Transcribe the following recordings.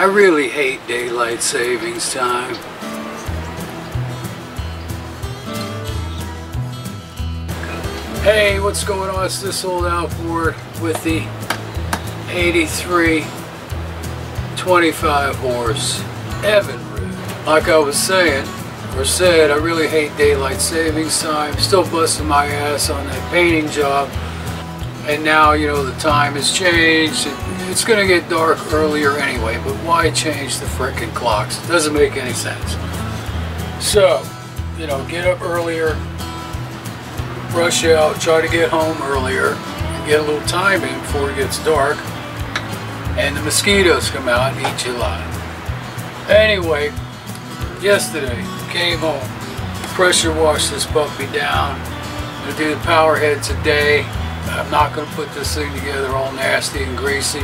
I really hate daylight savings time. Hey, what's going on? It's this old outboard with the 83 25 horse Evinrude. Like I was saying, or said, I really hate daylight savings time. Still busting my ass on that painting job. And now, you know, the time has changed. It's to get dark earlier anyway, but why change the frickin' clocks? It doesn't make any sense. So, you know, get up earlier, rush out, try to get home earlier, and get a little time in before it gets dark, and the mosquitoes come out and eat you alive. Anyway, yesterday, came home, pressure washed this puppy down, to do the power head today. I'm not going to put this thing together all nasty and greasy.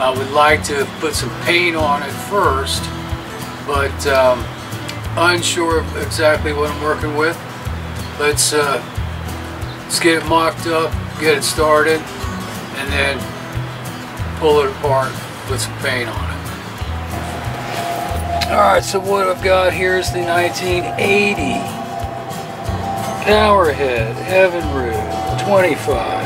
I would like to put some paint on it first, but um, unsure of exactly what I'm working with. Let's uh, let's get it mocked up, get it started, and then pull it apart, put some paint on it. Alright, so what I've got here is the 1980 Powerhead Heaven Evinrude 25.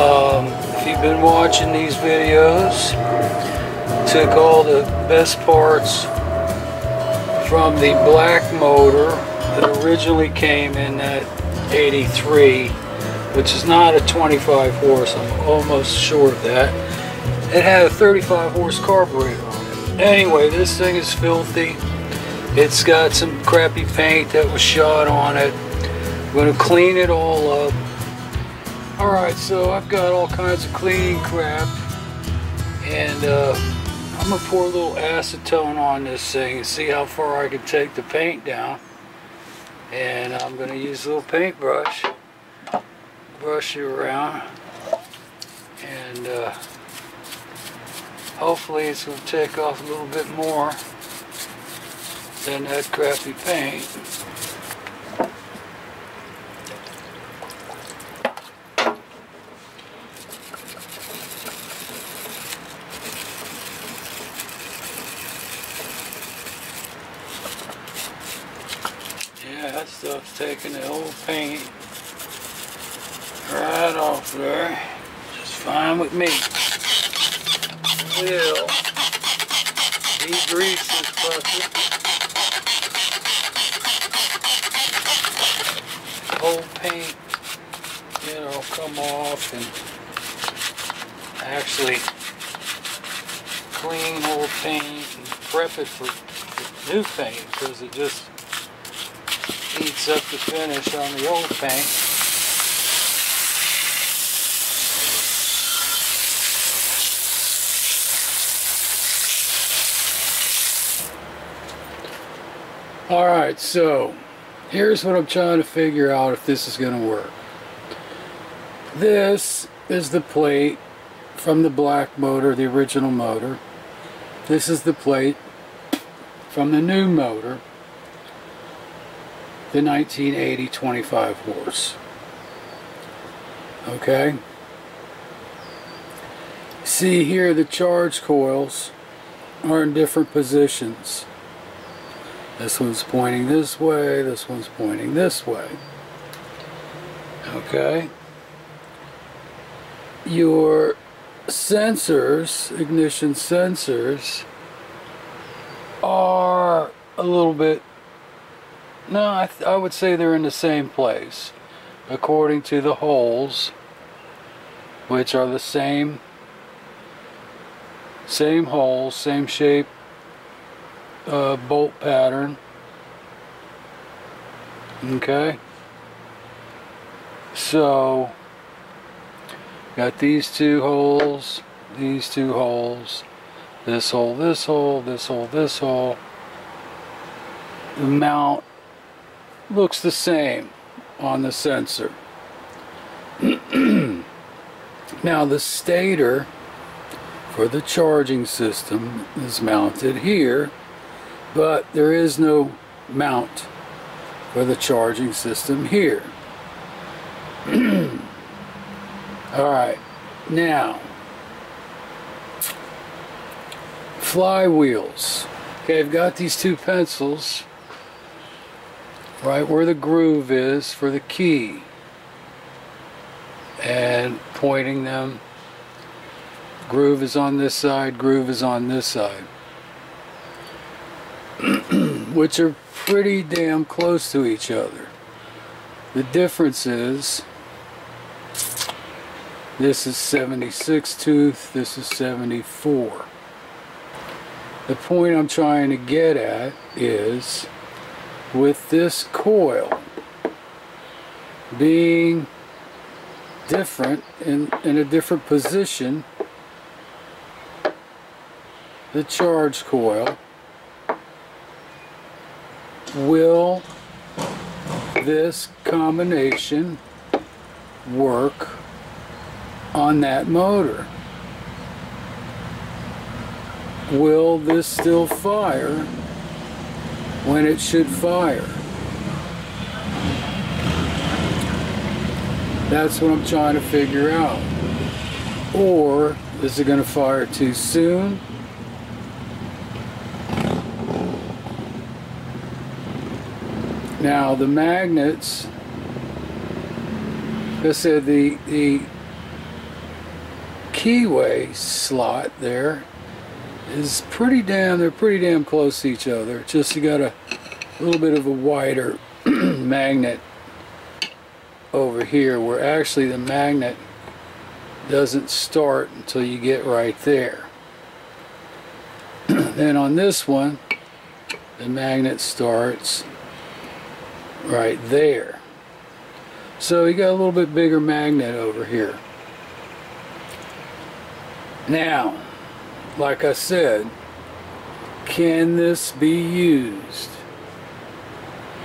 Um, if you've been watching these videos, took all the best parts from the black motor that originally came in that 83 which is not a 25 horse I'm almost sure of that. It had a 35 horse carburetor on it. Anyway this thing is filthy. It's got some crappy paint that was shot on it. I'm going to clean it all up alright so I've got all kinds of cleaning crap and uh, I'm gonna pour a little acetone on this thing and see how far I can take the paint down. And I'm gonna use a little paintbrush, brush it around, and uh, hopefully it's gonna take off a little bit more than that crappy paint. Taking the whole paint right off there. Just fine with me. Will degrease this puppy. Whole paint, know, come off and actually clean whole paint and prep it for new paint because it just eats up the finish on the old paint. Alright, so here's what I'm trying to figure out if this is going to work. This is the plate from the black motor, the original motor. This is the plate from the new motor the 1980 25 horse. Okay? See here the charge coils are in different positions. This one's pointing this way, this one's pointing this way. Okay? Your sensors, ignition sensors, are a little bit no, I, I would say they're in the same place, according to the holes, which are the same, same holes, same shape, uh, bolt pattern. Okay, so got these two holes, these two holes, this hole, this hole, this hole, this hole. The mount looks the same on the sensor. now the stator for the charging system is mounted here, but there is no mount for the charging system here. Alright, now flywheels. Okay, I've got these two pencils right where the groove is for the key. And pointing them. Groove is on this side groove is on this side. Which are pretty damn close to each other. The difference is this is 76 tooth this is 74 the point I'm trying to get at is with this coil being different in, in a different position the charge coil will this combination work on that motor? Will this still fire when it should fire. That's what I'm trying to figure out. Or is it going to fire too soon? Now the magnets, I said the, the keyway slot there is pretty damn, they're pretty damn close to each other. Just you got a little bit of a wider magnet over here where actually the magnet doesn't start until you get right there. then on this one, the magnet starts right there. So you got a little bit bigger magnet over here. Now, like I said, can this be used,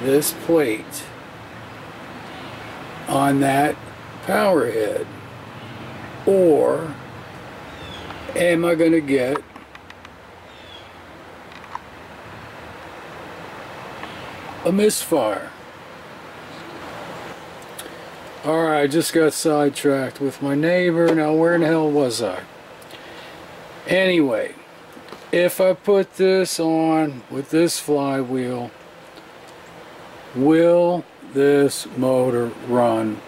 this plate, on that power head? Or am I going to get a misfire? Alright, I just got sidetracked with my neighbor. Now, where in the hell was I? Anyway, if I put this on with this flywheel, will this motor run?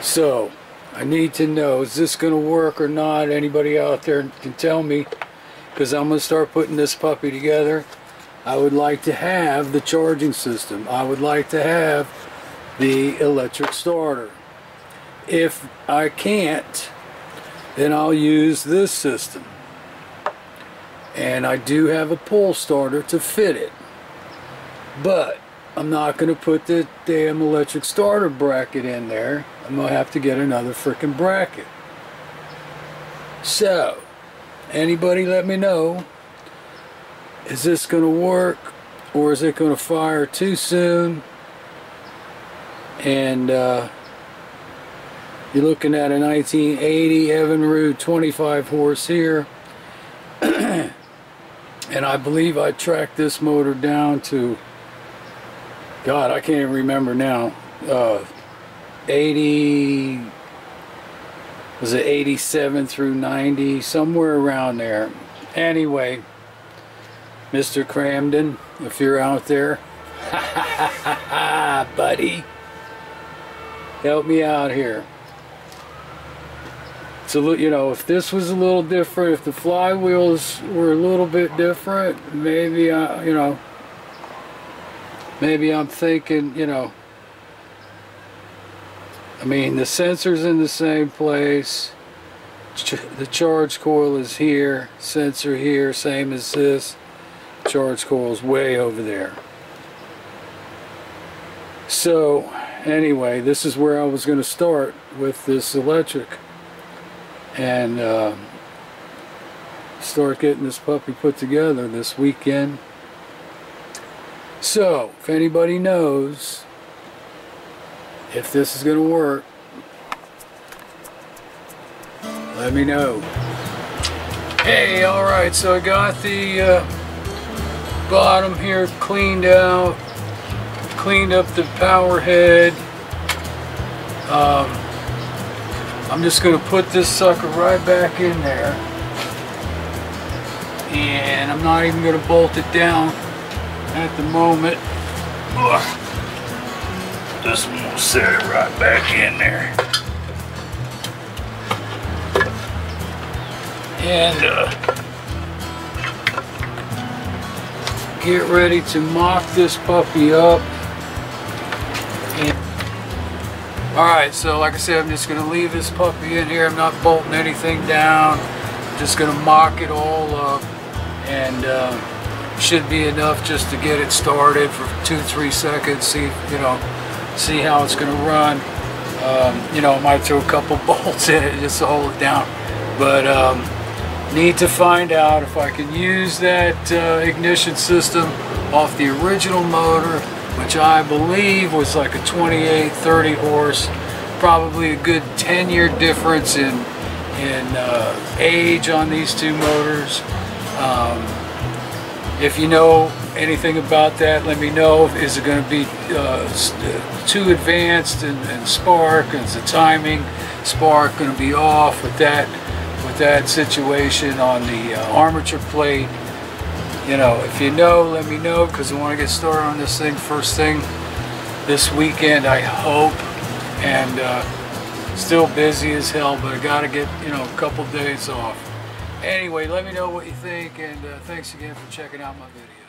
So, I need to know, is this going to work or not? Anybody out there can tell me, because I'm going to start putting this puppy together. I would like to have the charging system. I would like to have the electric starter. If I can't, then I'll use this system. And I do have a pull starter to fit it. But I'm not going to put the damn electric starter bracket in there. I'm going to have to get another freaking bracket. So, anybody let me know. Is this going to work? Or is it going to fire too soon? And, uh, you're looking at a 1980 Evinrude 25 horse here. and I believe I tracked this motor down to, God, I can't even remember now, uh, 80, was it 87 through 90, somewhere around there. Anyway, Mr. Cramden, if you're out there, buddy, help me out here. So you know, if this was a little different, if the flywheels were a little bit different, maybe I, you know, maybe I'm thinking, you know, I mean, the sensor's in the same place. Ch the charge coil is here, sensor here, same as this. Charge coil is way over there. So, anyway, this is where I was going to start with this electric and uh, start getting this puppy put together this weekend. So, if anybody knows if this is going to work, let me know. Hey, alright, so I got the uh, bottom here cleaned out, cleaned up the power head. Um, I'm just going to put this sucker right back in there. and I'm not even going to bolt it down at the moment. Ugh. This one will set it right back in there. And uh, get ready to mock this puppy up. All right, so like I said, I'm just gonna leave this puppy in here. I'm not bolting anything down. I'm just gonna mock it all up and uh, should be enough just to get it started for two, three seconds. See, you know, see how it's gonna run. Um, you know, I might throw a couple bolts in it just to hold it down. But um, need to find out if I can use that uh, ignition system off the original motor, which I believe was like a 28, 30 horse. Probably a good 10 year difference in, in uh, age on these two motors. Um, if you know anything about that, let me know. Is it going to be uh, too advanced and, in spark? Is the timing spark going to be off with that with that situation on the uh, armature plate? You know, if you know, let me know because I want to get started on this thing first thing this weekend. I hope, and uh, still busy as hell, but I got to get you know a couple days off. Anyway, let me know what you think, and uh, thanks again for checking out my video.